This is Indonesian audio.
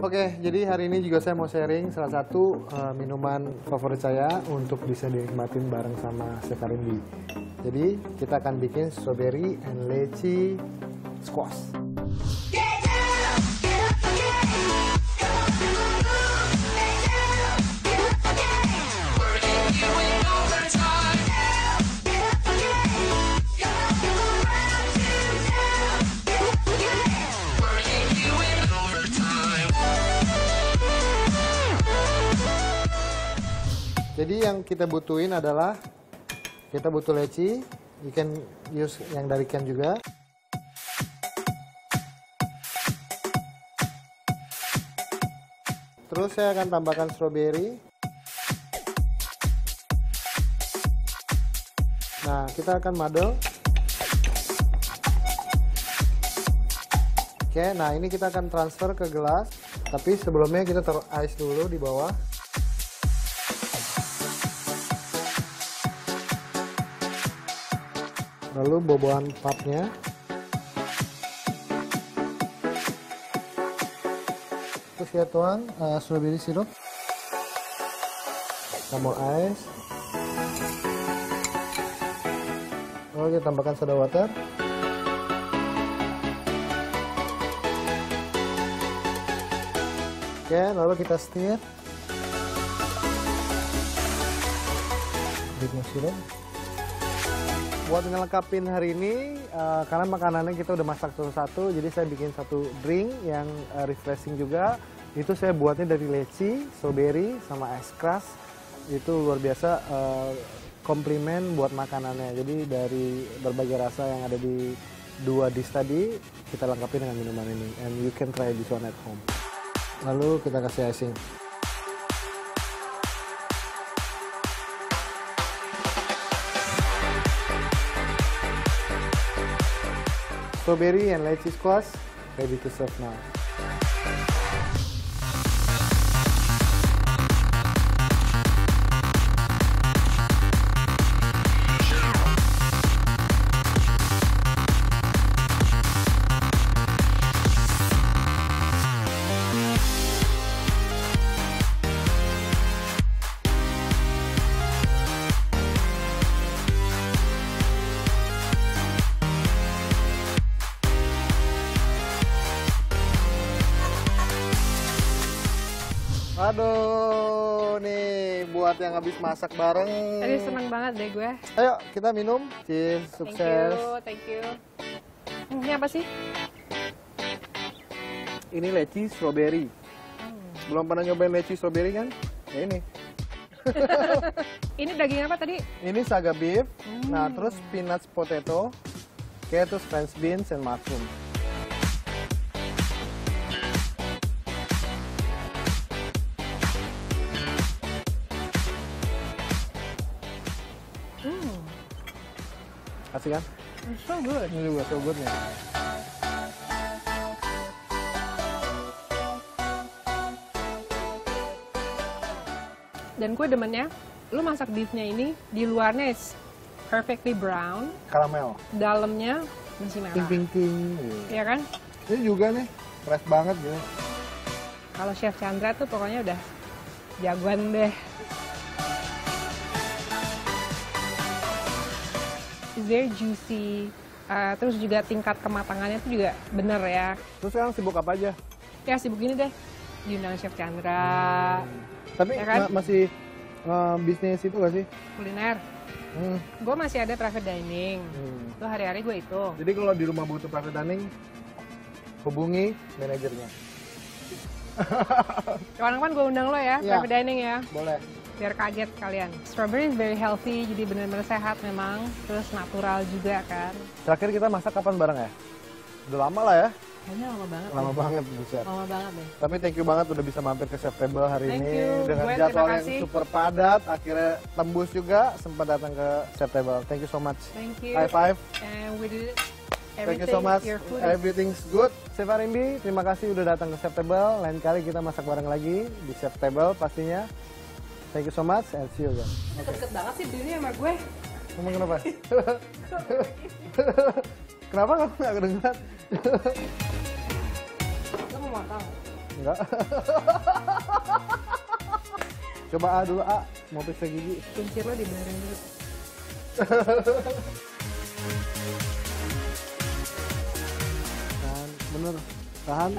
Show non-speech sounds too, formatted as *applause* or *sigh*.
Oke, jadi hari ini juga saya mau sharing salah satu uh, minuman favorit saya untuk bisa dinikmatin bareng sama Chef Arimbi. Jadi kita akan bikin strawberry and lychee squash. Jadi yang kita butuhin adalah kita butuh leci, you can use yang dari can juga. Terus saya akan tambahkan strawberry. Nah, kita akan madel. Oke, nah ini kita akan transfer ke gelas. Tapi sebelumnya kita taruh ice dulu di bawah. Lalu bobohan papnya. Terus kita tuang uh, strawberry syrup tambah ice lalu kita tambahkan soda water. Oke lalu kita stir syrup buat ngelengkapin hari ini uh, karena makanannya kita udah masak satu-satu jadi saya bikin satu drink yang uh, refreshing juga. Itu saya buatnya dari leci, strawberry sama ice crush itu luar biasa uh, komplimen buat makanannya. Jadi dari berbagai rasa yang ada di dua dish tadi kita lengkapi dengan minuman ini. And you can try this one at home. Lalu kita kasih icing strawberry and lychee squash ready to serve now. Aduh, nih buat yang habis masak bareng. Tadi seneng banget deh gue. Ayo kita minum. Cheers, sukses. Thank you, thank you. Hmm, ini apa sih? Ini leci strawberry. Hmm. Belum pernah nyobain leci strawberry kan? Ya ini. *laughs* ini daging apa tadi? Ini saga beef. Hmm. Nah, terus peanuts potato. Kayak terus french beans and mushroom. Asik kan? It's so good. Ini juga so good nih. Dan gue demennya, lu masak beefnya ini di luarnya is perfectly brown. Karamel. Dalamnya masih merah. Pink pink pink. Iya kan? Ini juga nih fresh banget gitu. Kalau Chef Chandra tuh pokoknya udah jagoan deh. Very juicy. Uh, terus juga tingkat kematangannya itu juga bener ya. Terus sekarang sibuk apa aja? Ya sibuk ini deh, diundang Chef Chandra. Hmm. Tapi ya kan? ma masih uh, bisnis itu gak sih? Kuliner. Hmm. Gue masih ada private dining. Hmm. Itu hari-hari gue itu. Jadi kalau di rumah butuh private dining, hubungi manajernya. Kapan-kapan gue undang lo ya, ya, private dining ya. Boleh biar kaget kalian. Strawberry is very healthy, jadi benar-benar sehat memang, terus natural juga kan. Terakhir kita masak kapan bareng ya? Udah lama lah ya? Kayaknya lama banget. Lama deh. banget, buset. Lama banget deh. Tapi thank you banget udah bisa mampir ke Chef Table hari thank ini. You. Dengan Gue, jadwal yang super padat, akhirnya tembus juga, sempat datang ke Chef Table. Thank you so much. Thank you. High five. And we did it. Thank you so much. Everything's good. Chef Arimbi, terima kasih udah datang ke Chef Table. Lain kali kita masak bareng lagi di Chef Table pastinya. Thank you so much and see you again. Okay. Deket banget sih belinya sama gue. Ngomong kenapa? *laughs* kenapa kamu gak kedengeran? Lo mau makan? Enggak. *laughs* Coba A dulu A, mau pisah gigi. Kuncir lo di barang dulu. Tahan, bener. Tahan.